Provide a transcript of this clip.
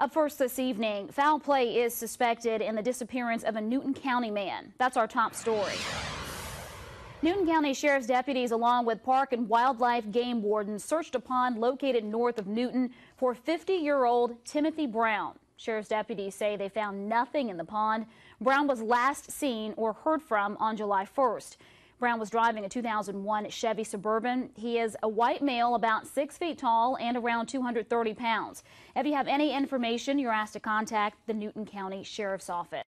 Up first this evening, foul play is suspected in the disappearance of a Newton County man. That's our top story. Newton County Sheriff's deputies, along with park and wildlife game wardens, searched a pond located north of Newton for 50 year old Timothy Brown. Sheriff's deputies say they found nothing in the pond. Brown was last seen or heard from on July 1st. Brown was driving a 2001 Chevy Suburban. He is a white male, about six feet tall and around 230 pounds. If you have any information, you're asked to contact the Newton County Sheriff's Office.